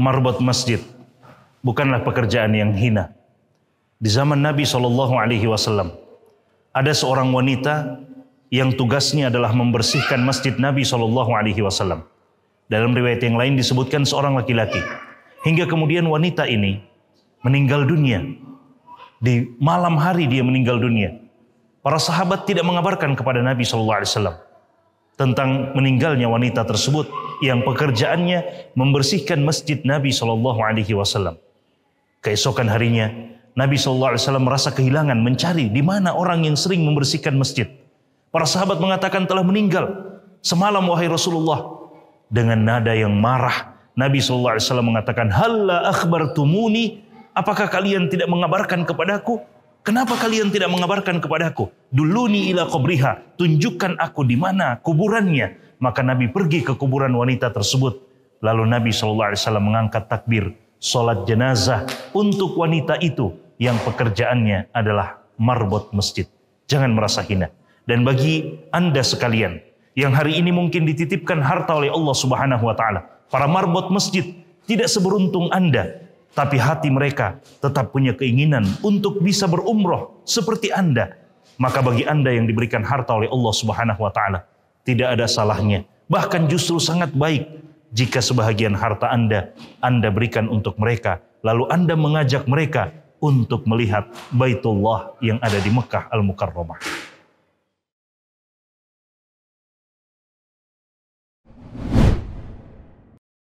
marbot masjid bukanlah pekerjaan yang hina. Di zaman Nabi Shallallahu Alaihi Wasallam ada seorang wanita yang tugasnya adalah membersihkan masjid Nabi Shallallahu Alaihi Wasallam. Dalam riwayat yang lain disebutkan seorang laki-laki. Hingga kemudian wanita ini meninggal dunia. Di malam hari dia meninggal dunia. Para sahabat tidak mengabarkan kepada Nabi Shallallahu Alaihi Wasallam tentang meninggalnya wanita tersebut yang pekerjaannya membersihkan masjid Nabi Shallallahu Alaihi Wasallam. Keesokan harinya, Nabi SAW merasa kehilangan mencari di mana orang yang sering membersihkan masjid. Para sahabat mengatakan telah meninggal. Semalam wahai Rasulullah. Dengan nada yang marah, Nabi SAW mengatakan, Halla akhbartumuni, apakah kalian tidak mengabarkan kepadaku? Kenapa kalian tidak mengabarkan kepadaku? Duluni ila qabriha, tunjukkan aku di mana kuburannya. Maka Nabi pergi ke kuburan wanita tersebut. Lalu Nabi SAW mengangkat takbir sholat jenazah untuk wanita itu yang pekerjaannya adalah marbot masjid. Jangan merasa hina. Dan bagi Anda sekalian yang hari ini mungkin dititipkan harta oleh Allah Subhanahu wa taala, para marbot masjid tidak seberuntung Anda, tapi hati mereka tetap punya keinginan untuk bisa berumroh seperti Anda. Maka bagi Anda yang diberikan harta oleh Allah Subhanahu wa taala, tidak ada salahnya, bahkan justru sangat baik jika sebahagian harta Anda, Anda berikan untuk mereka, lalu Anda mengajak mereka untuk melihat Baitullah yang ada di Mekah Al-Mukarramah.